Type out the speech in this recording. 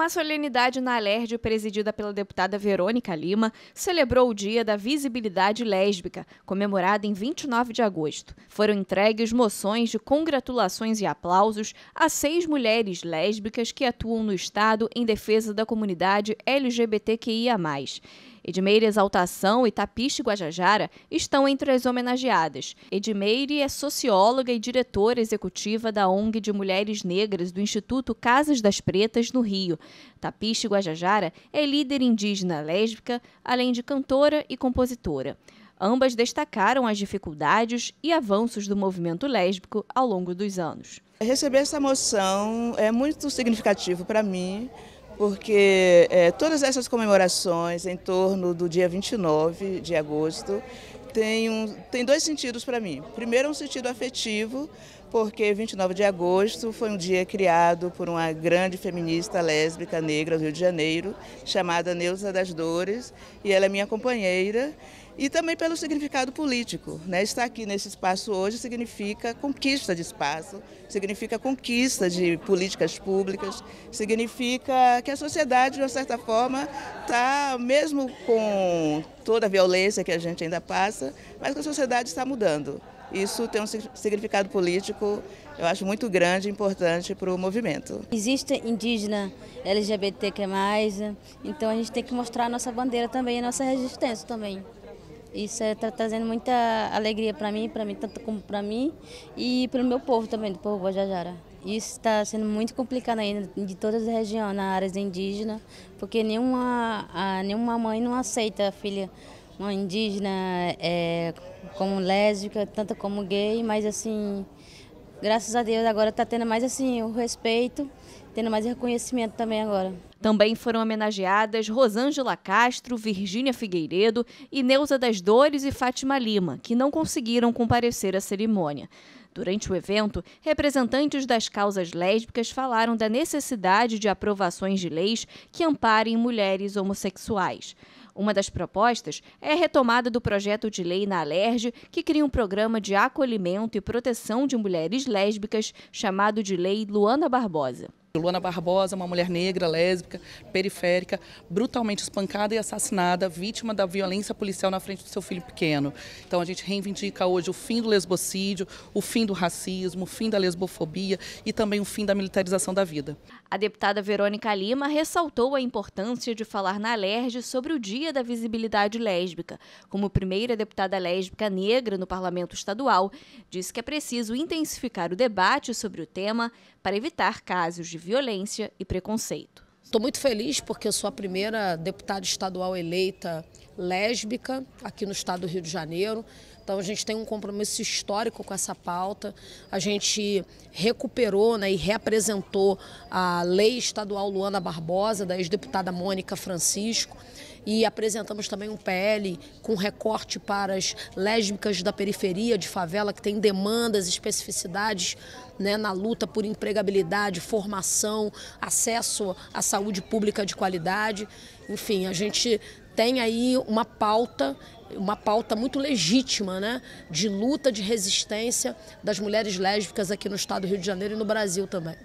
A solenidade na Alerj, presidida pela deputada Verônica Lima, celebrou o Dia da Visibilidade Lésbica, comemorado em 29 de agosto. Foram entregues moções de congratulações e aplausos a seis mulheres lésbicas que atuam no Estado em defesa da comunidade LGBTQIA. Edmeire Exaltação e Tapiche Guajajara estão entre as homenageadas. Edmeire é socióloga e diretora executiva da ONG de Mulheres Negras do Instituto Casas das Pretas, no Rio. Tapiche Guajajara é líder indígena lésbica, além de cantora e compositora. Ambas destacaram as dificuldades e avanços do movimento lésbico ao longo dos anos. Receber essa moção é muito significativo para mim, porque é, todas essas comemorações em torno do dia 29 de agosto tem, um, tem dois sentidos para mim. Primeiro, um sentido afetivo, porque 29 de agosto foi um dia criado por uma grande feminista lésbica negra do Rio de Janeiro, chamada Neuza das Dores, e ela é minha companheira e também pelo significado político. Né? Estar aqui nesse espaço hoje significa conquista de espaço, significa conquista de políticas públicas, significa que a sociedade, de uma certa forma, está, mesmo com toda a violência que a gente ainda passa, mas que a sociedade está mudando. Isso tem um significado político, eu acho, muito grande e importante para o movimento. Existe indígena LGBT que é mais, então a gente tem que mostrar a nossa bandeira também, a nossa resistência também. Isso está trazendo muita alegria para mim, para mim tanto como para mim e para o meu povo também, do povo Guajajara. Isso está sendo muito complicado ainda de todas as regiões, na áreas indígenas, porque nenhuma, a, nenhuma mãe não aceita a filha uma indígena é, como lésbica, tanto como gay, mas assim, graças a Deus agora está tendo mais assim o respeito, tendo mais reconhecimento também agora. Também foram homenageadas Rosângela Castro, Virgínia Figueiredo e Neuza das Dores e Fátima Lima, que não conseguiram comparecer à cerimônia. Durante o evento, representantes das causas lésbicas falaram da necessidade de aprovações de leis que amparem mulheres homossexuais. Uma das propostas é a retomada do projeto de lei na Alerj, que cria um programa de acolhimento e proteção de mulheres lésbicas, chamado de Lei Luana Barbosa. Luana Barbosa, uma mulher negra, lésbica, periférica, brutalmente espancada e assassinada, vítima da violência policial na frente do seu filho pequeno. Então a gente reivindica hoje o fim do lesbocídio, o fim do racismo, o fim da lesbofobia e também o fim da militarização da vida. A deputada Verônica Lima ressaltou a importância de falar na LERJ sobre o Dia da Visibilidade Lésbica. Como primeira deputada lésbica negra no parlamento estadual, disse que é preciso intensificar o debate sobre o tema para evitar casos de violência e preconceito. Estou muito feliz porque eu sou a primeira deputada estadual eleita lésbica aqui no estado do Rio de Janeiro. Então a gente tem um compromisso histórico com essa pauta. A gente recuperou né, e reapresentou a lei estadual Luana Barbosa, da ex-deputada Mônica Francisco e apresentamos também um PL com recorte para as lésbicas da periferia de favela que tem demandas, especificidades né, na luta por empregabilidade, formação, acesso à saúde pública de qualidade. Enfim, a gente tem aí uma pauta uma pauta muito legítima né, de luta, de resistência das mulheres lésbicas aqui no estado do Rio de Janeiro e no Brasil também.